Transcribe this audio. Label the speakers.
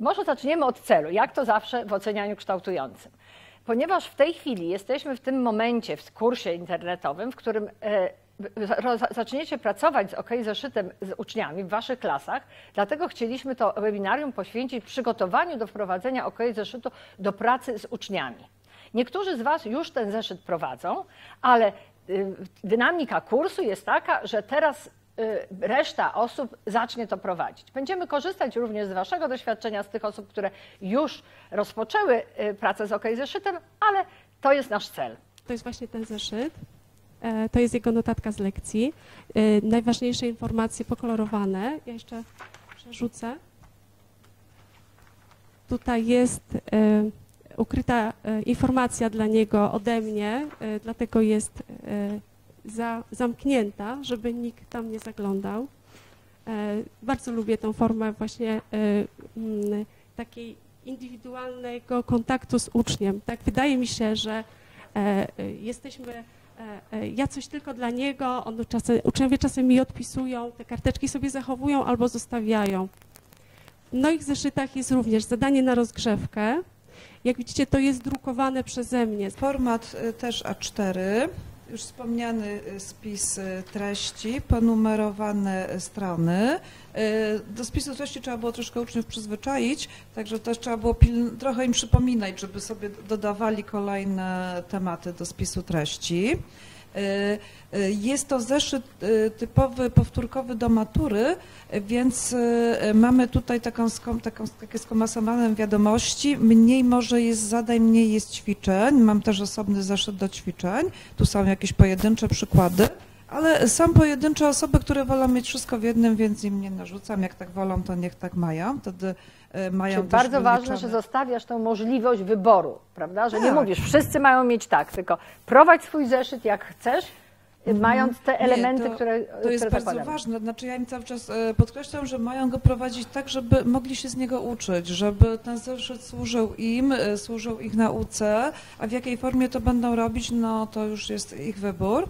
Speaker 1: Może zaczniemy od celu, jak to zawsze w ocenianiu kształtującym. Ponieważ w tej chwili jesteśmy w tym momencie w kursie internetowym, w którym e, zaczniecie pracować z OK zeszytem z uczniami w waszych klasach, dlatego chcieliśmy to webinarium poświęcić przygotowaniu do wprowadzenia OK zeszytu do pracy z uczniami. Niektórzy z was już ten zeszyt prowadzą, ale y, dynamika kursu jest taka, że teraz reszta osób zacznie to prowadzić. Będziemy korzystać również z Waszego doświadczenia, z tych osób, które już rozpoczęły y, pracę z OK zeszytem, ale to jest nasz cel.
Speaker 2: To jest właśnie ten zeszyt. E, To jest jego notatka z lekcji. E, Najważniejsze informacje pokolorowane. Ja jeszcze przerzucę. Tutaj jest e, ukryta informacja dla niego ode mnie, dlatego jest za, zamknięta, żeby nikt tam nie zaglądał. E, Bardzo lubię tą formę właśnie e, mm, takiej indywidualnego kontaktu z uczniem. Tak wydaje mi się, że e, jesteśmy, ja coś tylko dla niego, on czasem, uczniowie czasem mi odpisują, te karteczki sobie zachowują albo zostawiają. W moich zeszytach jest również zadanie na rozgrzewkę. Jak widzicie, to jest drukowane przeze mnie.
Speaker 3: Format też A4, już wspomniany y, spis y, treści, ponumerowane y, strony. Do spisu treści trzeba było troszkę uczniów przyzwyczaić, także też trzeba było trochę im przypominać, żeby sobie dodawali kolejne tematy do spisu treści. Y, y, Jest to zeszyt y, typowy, powtórkowy do matury, więc mamy tutaj taką, taką takie skomasowane wiadomości. Mniej może jest zadań, mniej jest ćwiczeń. Mam też osobny zeszyt do ćwiczeń. Tu są jakieś pojedyncze przykłady. Ale są pojedyncze osoby, które wolą mieć wszystko w jednym, więc im nie narzucam. Jak tak wolą, to niech tak mają. Wtedy y, mają
Speaker 1: Czyli bardzo ważne,
Speaker 3: wyliczone-
Speaker 1: że zostawiasz tą możliwość wyboru, prawda? Że nie
Speaker 3: Tak.
Speaker 1: mówisz, wszyscy mają mieć tak, tylko prowadź swój zeszyt jak chcesz, mając te
Speaker 3: Mhm. Nie,
Speaker 1: elementy,
Speaker 3: to-
Speaker 1: które,
Speaker 3: To jest
Speaker 1: które
Speaker 3: bardzo ważne. Znaczy ja im cały czas e, podkreślam, że mają go prowadzić tak, żeby mogli się z niego uczyć, żeby ten zeszyt służył im, e, służył ich nauce, a w jakiej formie to będą robić, no to już jest ich wybór.